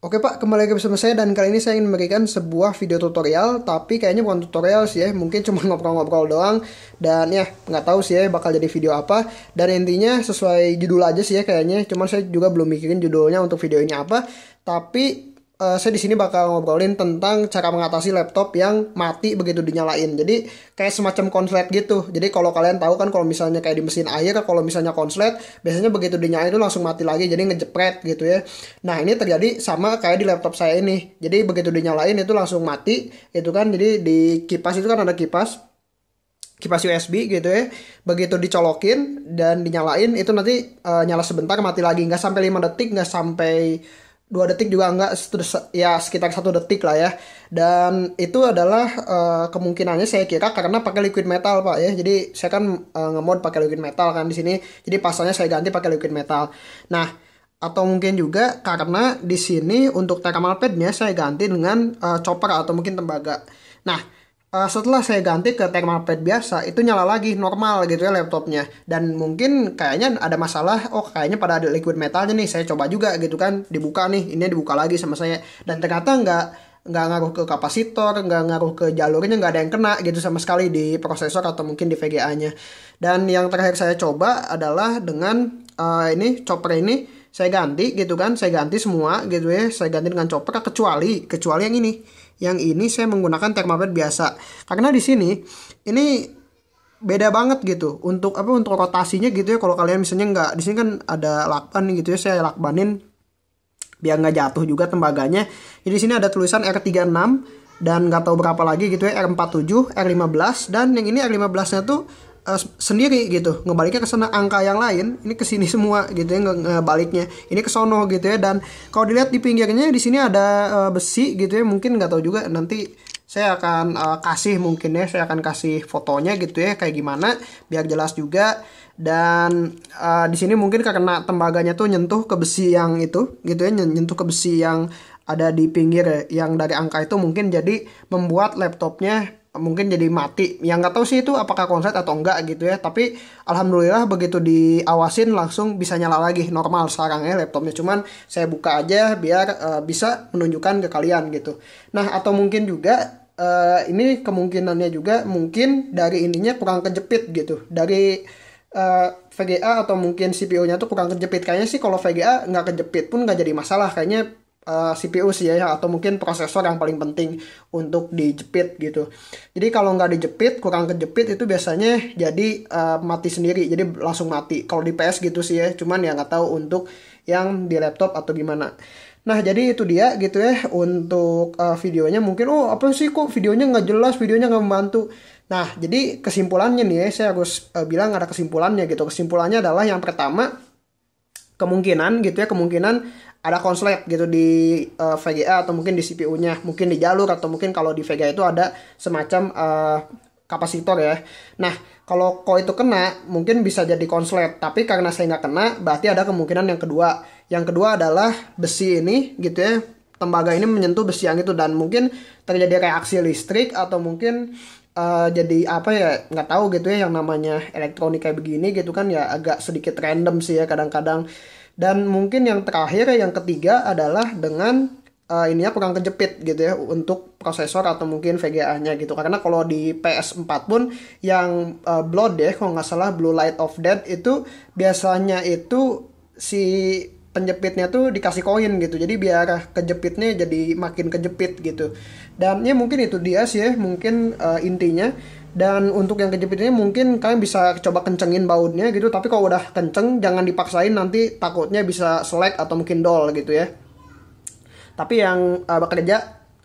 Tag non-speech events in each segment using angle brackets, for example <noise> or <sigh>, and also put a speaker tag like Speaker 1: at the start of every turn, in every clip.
Speaker 1: Oke Pak, kembali lagi bersama saya dan kali ini saya ingin memberikan sebuah video tutorial tapi kayaknya bukan tutorial sih ya, mungkin cuma <laughs> ngobrol-ngobrol doang dan ya nggak tahu sih ya bakal jadi video apa dan intinya sesuai judul aja sih ya kayaknya, cuman saya juga belum mikirin judulnya untuk video ini apa tapi uh, saya di sini bakal ngobrolin tentang cara mengatasi laptop yang mati begitu dinyalain. Jadi kayak semacam konslet gitu. Jadi kalau kalian tahu kan kalau misalnya kayak di mesin air, kalau misalnya konslet, biasanya begitu dinyalain itu langsung mati lagi, jadi ngejepret gitu ya. Nah ini terjadi sama kayak di laptop saya ini. Jadi begitu dinyalain itu langsung mati, itu kan. Jadi di kipas itu kan ada kipas kipas USB gitu ya begitu dicolokin dan dinyalain itu nanti uh, nyala sebentar mati lagi nggak sampai 5 detik nggak sampai dua detik juga enggak ya sekitar satu detik lah ya. Dan itu adalah uh, kemungkinannya saya kira karena pakai liquid metal pak ya. Jadi saya kan uh, ngemod pakai liquid metal kan di sini. Jadi pasalnya saya ganti pakai liquid metal. Nah atau mungkin juga karena di sini untuk thermal padnya saya ganti dengan uh, chopper atau mungkin tembaga. Nah uh, setelah saya ganti ke thermalpad biasa itu nyala lagi normal gitu ya laptopnya. Dan mungkin kayaknya ada masalah oh kayaknya pada ada liquid metalnya nih saya coba juga gitu kan dibuka nih ini dibuka lagi sama saya. Dan ternyata nggak nggak ngaruh ke kapasitor nggak ngaruh ke jalurnya nggak ada yang kena gitu sama sekali di prosesor atau mungkin di VGA-nya dan yang terakhir saya coba adalah dengan uh, ini chopper ini saya ganti gitu kan saya ganti semua gitu ya saya ganti dengan chopper kecuali kecuali yang ini. Yang ini saya menggunakan thermopad biasa. Karena di sini ini beda banget gitu. Untuk apa untuk rotasinya gitu ya kalau kalian misalnya nggak di sini kan ada lakban gitu ya saya lakbanin biar nggak jatuh juga tembaganya. Jadi di sini ada tulisan R36 dan nggak tahu berapa lagi gitu ya R47 R15 dan yang ini R15 nya tuh uh, sendiri gitu. Ngebaliknya ke sana angka yang lain ini ke sini semua gitu ya ngebaliknya. Ini ke sono gitu ya dan kalau dilihat di pinggirnya di sini ada uh, besi gitu ya mungkin nggak tahu juga. Nanti saya akan uh, kasih mungkin ya saya akan kasih fotonya gitu ya kayak gimana biar jelas juga. Dan uh, di sini mungkin karena tembaganya tuh nyentuh ke besi yang itu gitu ya nyentuh ke besi yang ada di pinggir yang dari angka itu mungkin jadi membuat laptopnya mungkin jadi mati. Yang nggak tahu sih itu apakah konslet atau enggak gitu ya. Tapi alhamdulillah begitu diawasin langsung bisa nyala lagi. Normal sekarang ya laptopnya. Cuman saya buka aja biar uh, bisa menunjukkan ke kalian gitu. Nah atau mungkin juga uh, ini kemungkinannya juga mungkin dari ininya kurang kejepit gitu. Dari uh, eh, VGA atau mungkin CPU-nya tuh kurang kejepit. Kayaknya sih kalau VGA nggak kejepit pun nggak jadi masalah. Kayaknya eh, CPU sih ya atau mungkin prosesor yang paling penting untuk dijepit gitu. Jadi kalau nggak dijepit kurang kejepit itu biasanya jadi uh, mati sendiri jadi langsung mati. Kalau di PS gitu sih ya cuman ya nggak tahu untuk yang di laptop atau gimana. Nah jadi itu dia gitu ya untuk uh, videonya mungkin oh apa sih kok videonya nggak jelas videonya nggak membantu. Nah jadi kesimpulannya nih ya saya harus uh, bilang ada kesimpulannya gitu. Kesimpulannya adalah yang pertama kemungkinan gitu ya kemungkinan ada konslet gitu di uh, eh, VGA atau mungkin di CPU-nya, mungkin di jalur atau mungkin kalau di VGA itu ada semacam uh, kapasitor ya. Nah, kalau kok itu kena, mungkin bisa jadi konslet. Tapi karena saya nggak kena, berarti ada kemungkinan yang kedua. Yang kedua adalah besi ini gitu ya, tembaga ini menyentuh besi yang itu dan mungkin terjadi reaksi listrik atau mungkin uh, jadi apa ya nggak tahu gitu ya yang namanya elektronik kayak begini gitu kan ya agak sedikit random sih ya kadang-kadang. Dan mungkin yang terakhir yang ketiga adalah dengan uh, ininya kurang kejepit gitu ya untuk prosesor atau mungkin VGA-nya gitu. Karena kalau di PS4 pun yang uh, Blood ya kalau nggak salah Blue Light of Death itu biasanya itu si penjepitnya tuh dikasih koin gitu. Jadi biar kejepitnya jadi makin kejepit gitu. Dan ya mungkin itu dia sih ya mungkin uh, intinya. Dan untuk yang kejepit ini mungkin kalian bisa coba kencengin bautnya gitu. Tapi kalau udah kenceng jangan dipaksain nanti takutnya bisa selek atau mungkin dol gitu ya. Tapi yang uh, bekerja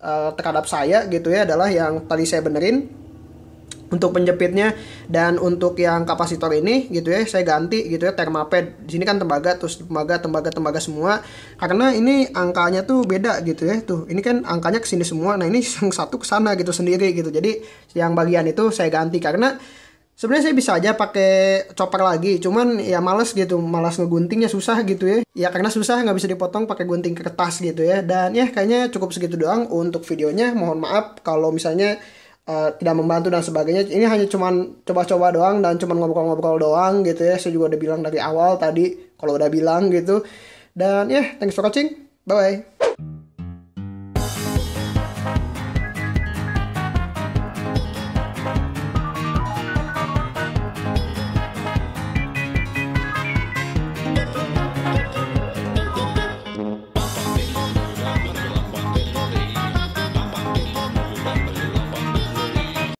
Speaker 1: uh, terhadap saya gitu ya adalah yang tadi saya benerin untuk penjepitnya dan untuk yang kapasitor ini gitu ya saya ganti gitu ya thermapad di sini kan tembaga terus tembaga tembaga tembaga semua karena ini angkanya tuh beda gitu ya tuh ini kan angkanya ke sini semua nah ini yang satu ke sana gitu sendiri gitu jadi yang bagian itu saya ganti karena Sebenarnya saya bisa aja pakai chopper lagi, cuman ya males gitu, malas ngeguntingnya susah gitu ya. Ya karena susah nggak bisa dipotong pakai gunting kertas gitu ya. Dan ya kayaknya cukup segitu doang untuk videonya. Mohon maaf kalau misalnya uh, tidak membantu dan sebagainya. Ini hanya cuman coba-coba doang dan cuman ngobrol-ngobrol doang gitu ya. Saya juga udah bilang dari awal tadi kalau udah bilang gitu. Dan ya, yeah, thanks for watching. Bye bye.